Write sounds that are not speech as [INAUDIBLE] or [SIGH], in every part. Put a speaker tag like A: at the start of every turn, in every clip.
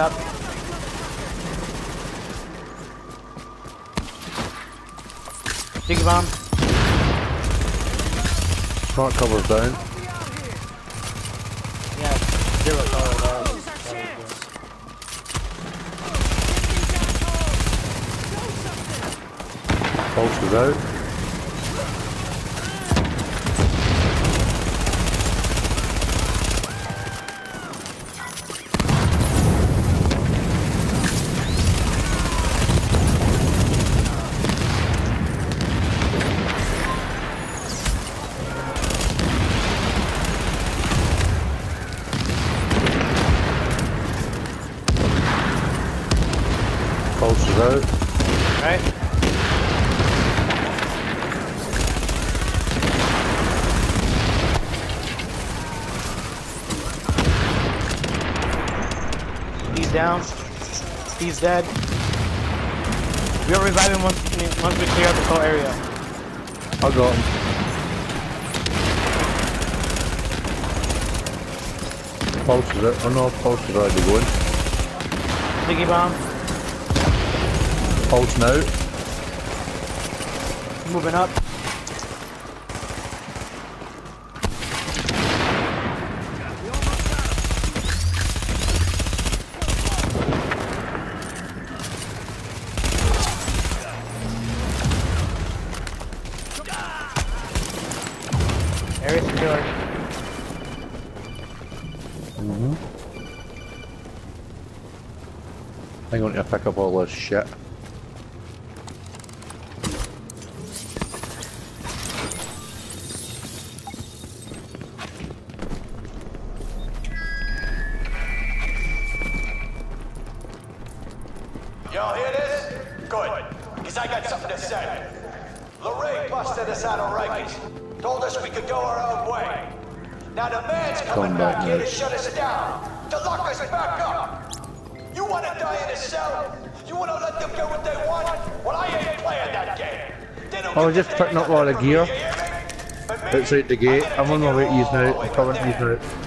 A: up. Sticky bomb.
B: Smart cover's down.
A: Yeah, zero color. uh,
B: Pulse is out.
A: He's down. He's dead. We'll revive him once, once we clear out this whole area.
B: I'll go. Pulse is out. Oh no, pulse is already going.
A: Sticky bomb.
B: Pulse now.
A: Moving up.
B: This shit.
C: Y'all hear this? Good. Because I got something to say. LaRae busted us out of Rikers. Told us we could go our own way. Now the man's coming back,
B: back,
C: here to shut us down. I
B: was just
C: the
B: picking up a lot of gear.
C: you, you hear me? But me,
B: Outside the gate. I'm on my way to use now. I'm coming to use now.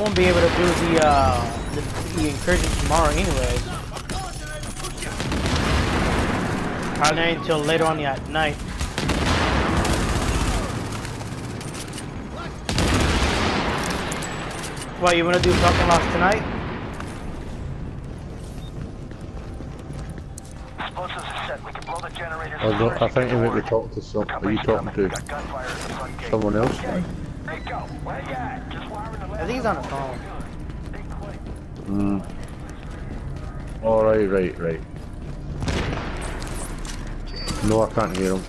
A: won't be able to do the, uh, the, the incursion tomorrow anyway. Probably not until later on at night. What, you wanna do fucking lost tonight?
B: I, don't, I think you might be talking to some. Are you talking to someone else?
A: I think he's on the phone.
D: Stay quick.
B: Hmm. Alright, right, right. No, I can't hear him.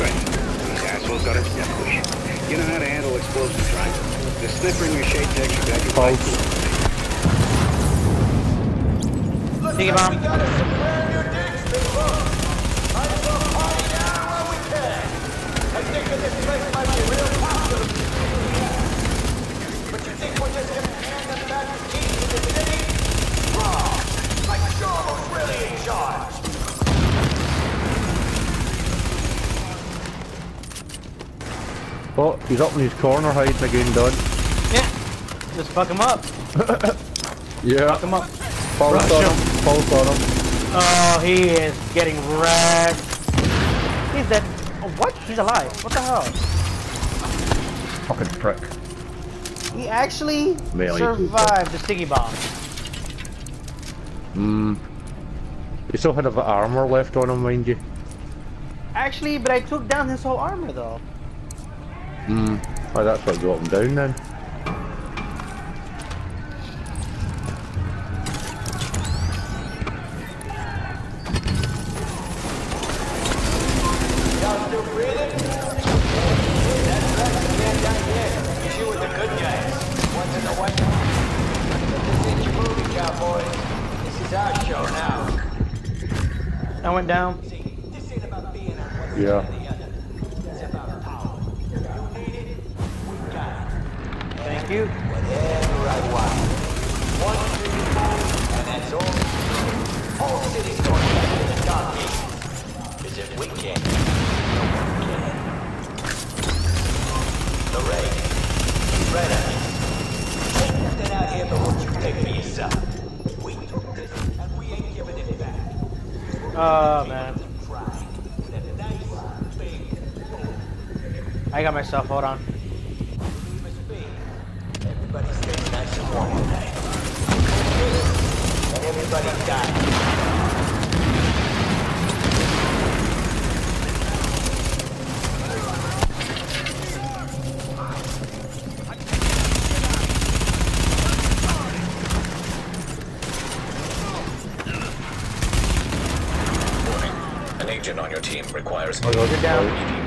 E: Right. These assholes got us death wish. You know how to handle explosives, right? The sniffer in your shade decks you got your
B: Pulse.
A: Take it, bomb.
C: We got us some brand new digs, people. Might as well party now while we can. I think that this place might be real popular. But you think we're just gonna hand them back the keys to the city? Wrong. Like Jarbo's really in charge.
B: Oh, he's up in his corner hiding again, Don.
A: Yeah. Just fuck him up. [COUGHS]
B: Yeah.
A: Fuck him up.
B: Pulse
A: Rush
B: on
A: him.
B: him. Pulse on him.
A: Oh, he is getting wrecked. He's dead. Oh, what? He's alive. What the hell?
B: Fucking prick.
A: He actually
B: Melee
A: survived the sticky bomb.
B: Hmm. He still had a bit of armor left on him, mind you.
A: Actually, but I took down his whole armor though.
B: Hmm. Oh, that's what got him down then.
C: It.
A: Thank you.
C: Whatever I want. One, two, and that's all. Whole city's going back to the top Cause if we can, no one can. Lorraine, Rena, take nothing out here but what you take for yourself. We took this and we ain't giving it back.
A: Oh man.
C: Try with a nice big
A: I got myself. Hold on.
C: Everybody stays nice and warm tonight. And everybody dies.
F: An agent on your team requires
B: Oh, you're
A: down.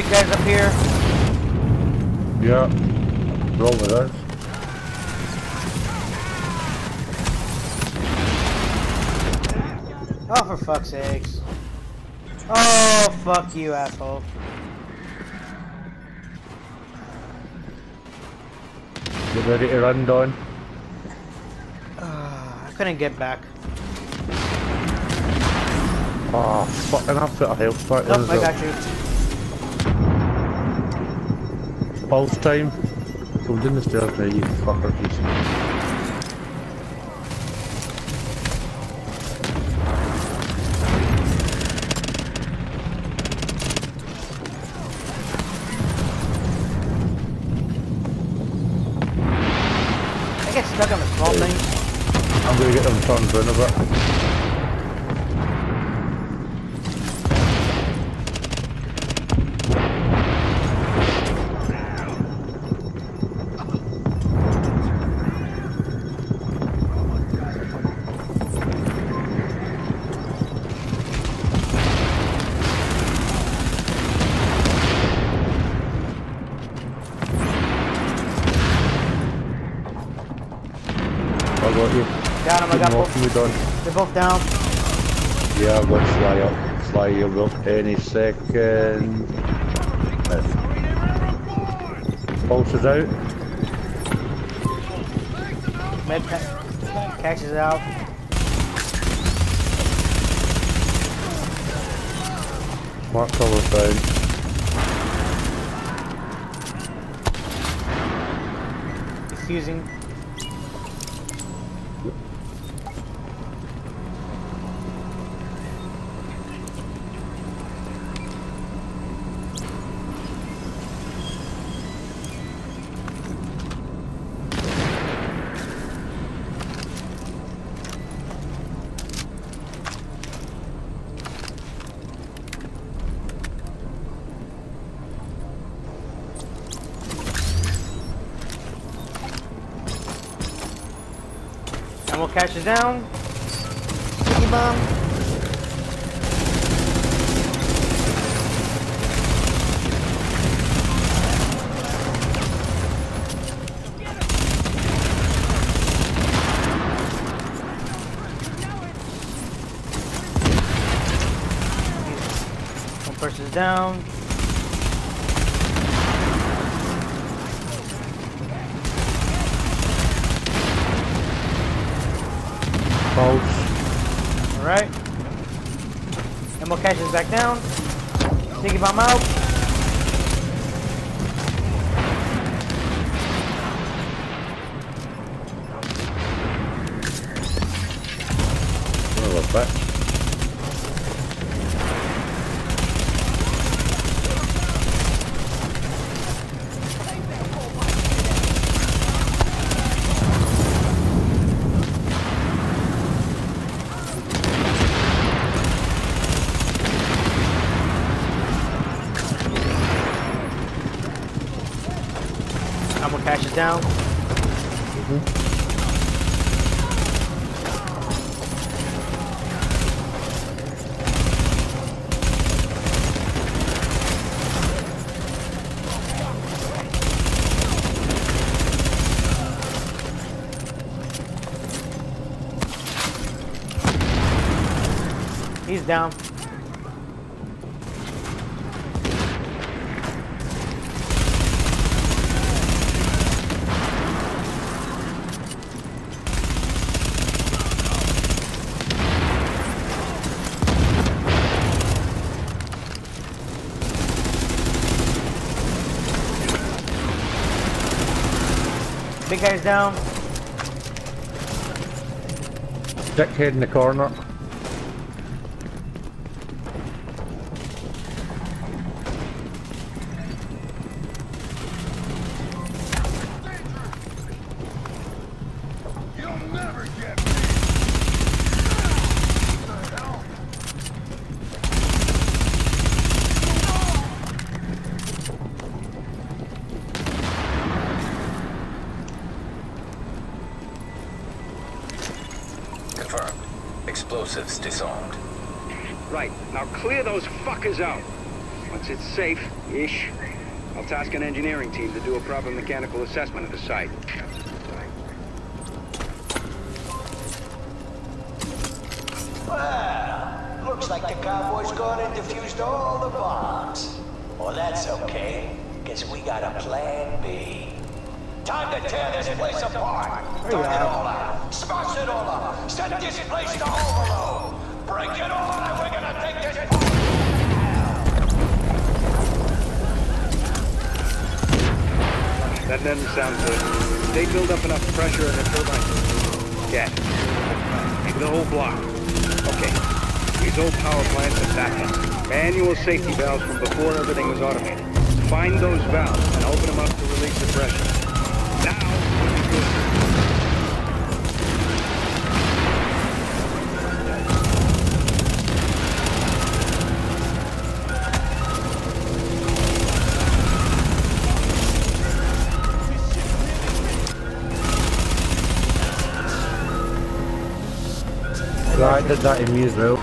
A: Big guys up here.
B: Yeah. Roll with us.
A: Oh, for fuck's sakes. Oh, fuck you, asshole.
B: Get ready to run, Don.
A: Ah, I couldn't get back.
B: Oh, fucking I've put a health pack
A: Nope, I got you.
B: Pulse time. Come down the stairs now, you fucker.
A: I
B: Got
A: him, I got both.
B: from me, Don.
A: They're both down.
B: Yeah, I'm going to fly up. Fly you will any second. Pulse is out.
A: Med pa- catches out.
B: Smart cover found.
A: Defusing. Ammo catches down. Sticky bomb. One person's down.
B: Pulse.
A: Alright. Ammo back down. Sticky bomb out. He's down. Big guy's down.
B: Dickhead in the corner.
F: Explosives disarmed.
E: Right, now clear those fuckers out. Once it's safe-ish, I'll task an engineering team to do a proper mechanical assessment of the site.
C: Well, looks like the cowboy's gone and defused all the bombs. Well, that's okay, because we got a plan B. Time to tear this place apart.
A: you
C: it all out. Smash it all up. Set this place to overload. Break it all and we're gonna take this.
E: That doesn't sound good. They build up enough pressure in the turbine. Yeah. The whole block. Okay. These old power plants are backup. Manual safety valves from before everything was automated. Find those valves and open them up to release the pressure. Now,
B: Right, did that in me well.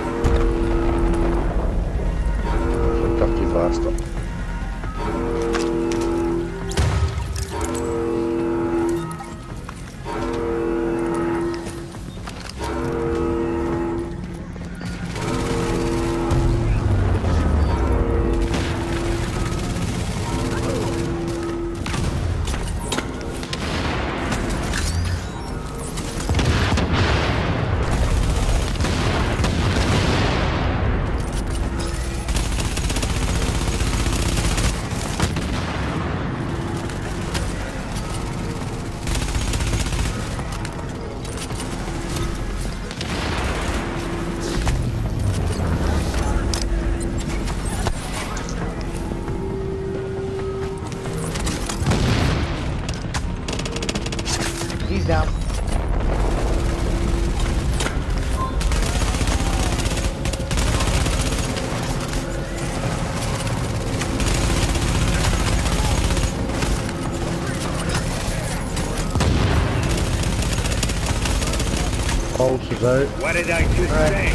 B: Is out.
E: What did I just
A: Right.
E: say?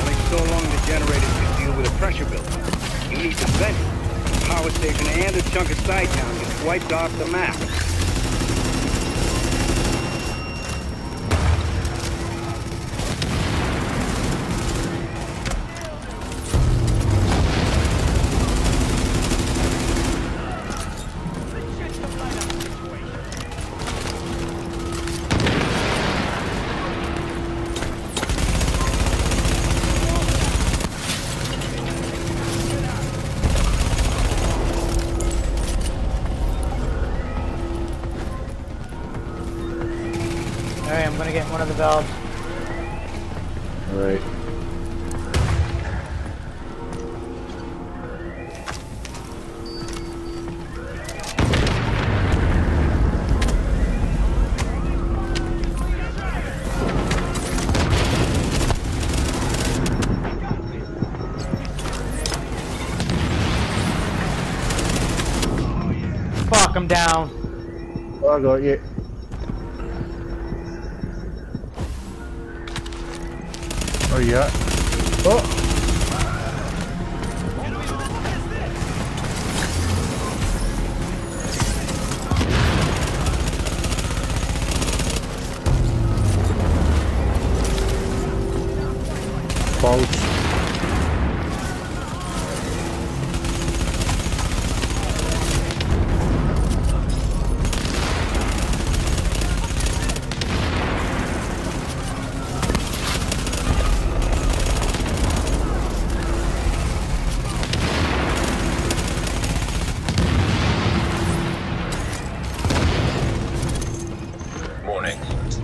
E: Only so long the generators can deal with a pressure build. You need to vent it. Power station and a chunk of side town gets wiped off the map.
A: Fuck, I'm down.
B: Oh, I got you. Oh yeah. Oh!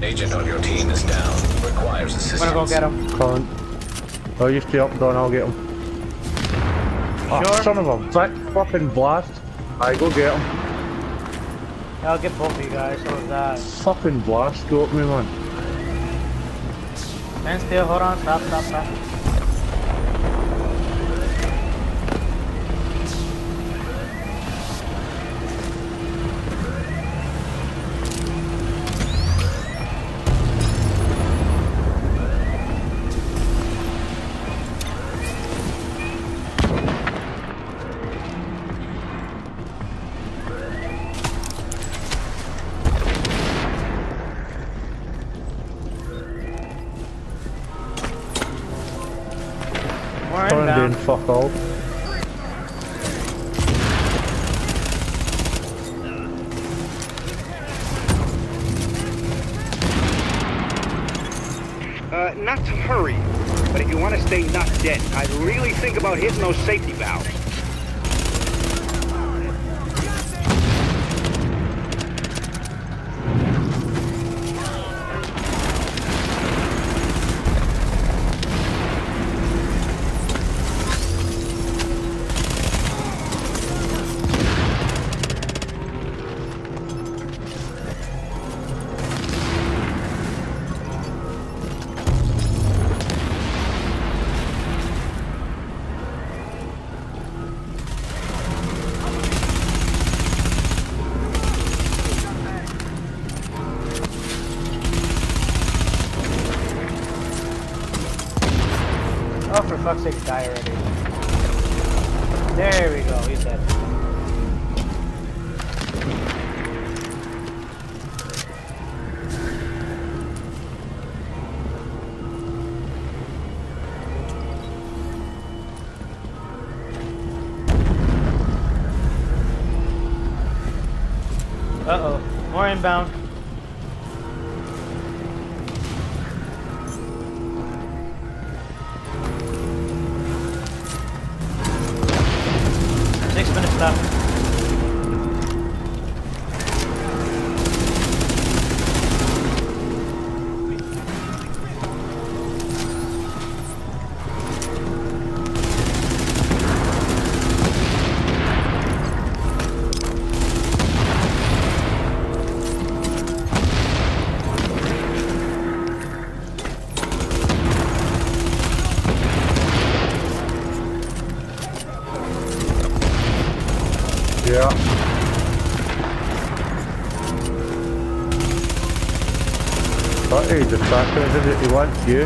F: Agent on your team is down. Requires assistance.
A: I'm gonna go get him.
B: Can't. Oh, you stay up, Don, I'll get him. Oh, ah,
A: Sure.
B: son of a bitch, fucking blast. I go get him.
A: Yeah, I'll get both of you guys. So is that.
B: Fucking blast got me, man.
A: Stand still. Hold on. Stop. Stop. Stop.
E: Stay not dead, I'd really think about hitting those safety valves.
A: Oh, for fuck's sake, die already. There we go. He's dead. Uh oh. More inbound.
B: He's attracting us, he wants you.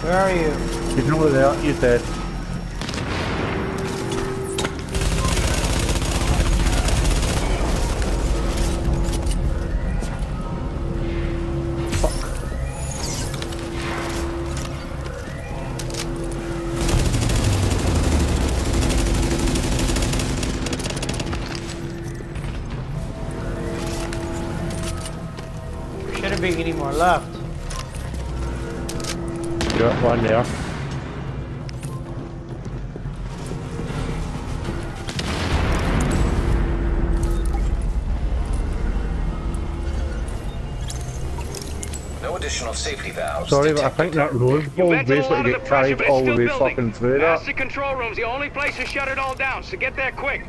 A: Where are you?
B: He's over there, you said.
A: Shouldn't be any more left.
B: Got one there.
F: No additional safety valves.
B: Sorry, but I think that rose
C: You
B: ball
C: vented a
B: basically
C: lot of
B: get carried
C: but
B: all the way
C: building.
B: fucking through
C: That's
B: that.
C: the control room's the only place to shut it all down, so get there quick.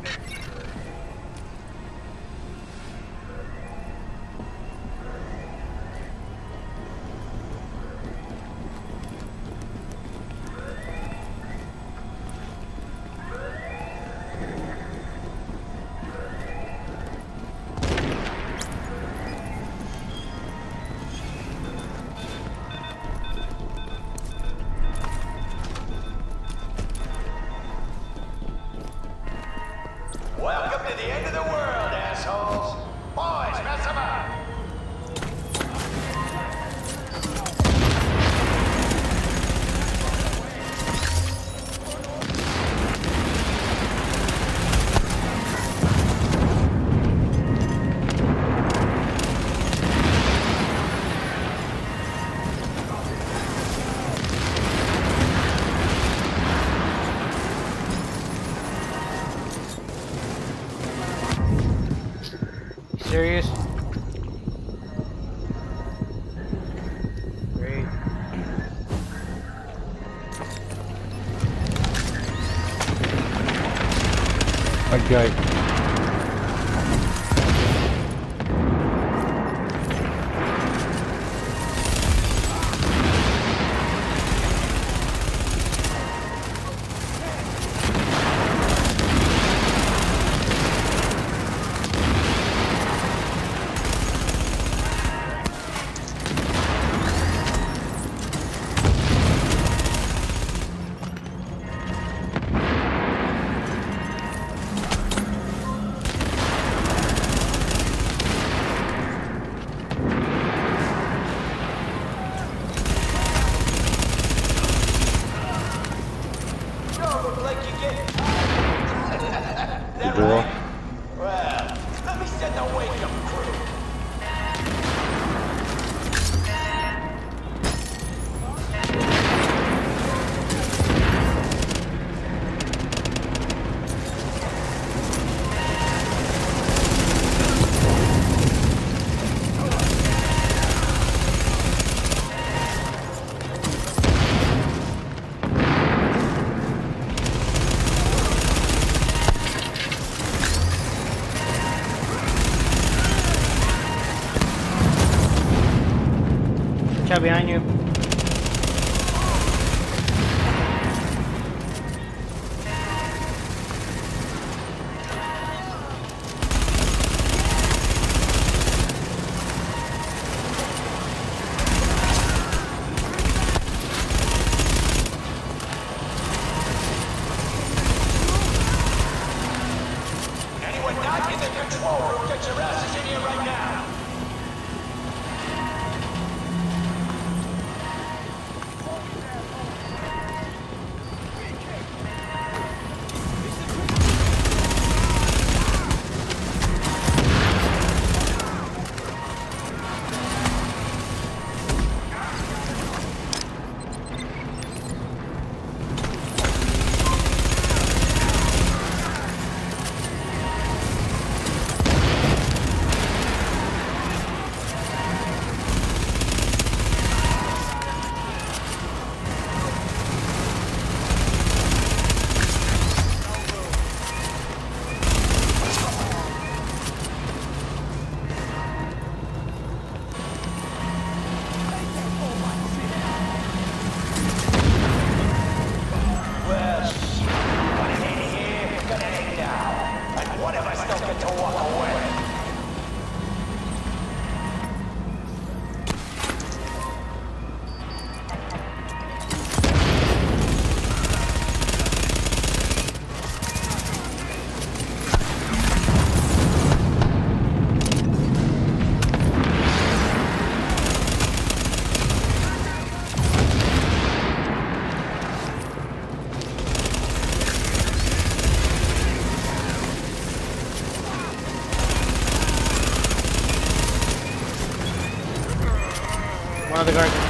A: Behind you.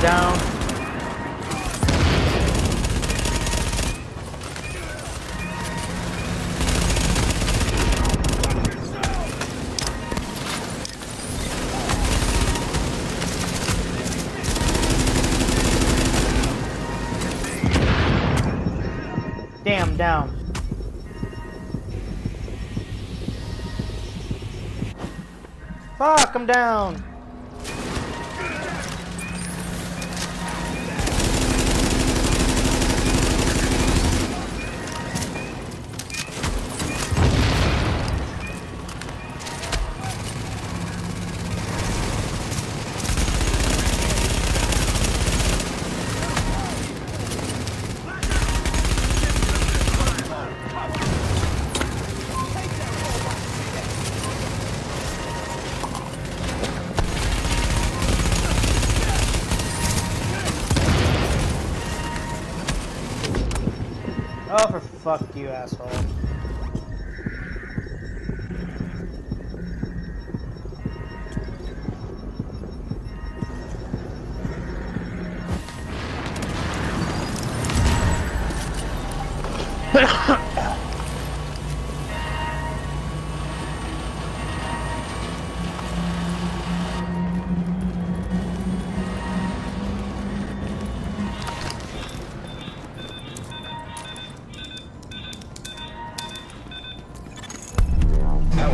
A: Down. Damn, down. Fuck, I'm down.
F: Power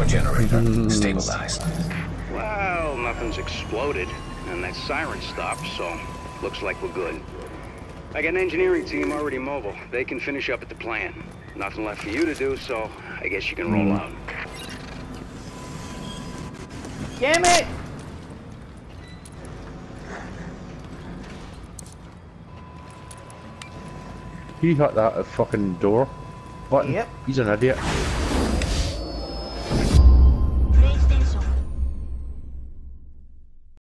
F: generator stabilized.
E: Well, nothing's exploded, and that siren stopped, so looks like we're good. I got an engineering team already mobile. They can finish up at the plant. Nothing left for you to do, so I guess you can roll hmm. out.
A: Damn it!
B: He hit that fucking door. Button.
A: Yep.
B: He's an idiot.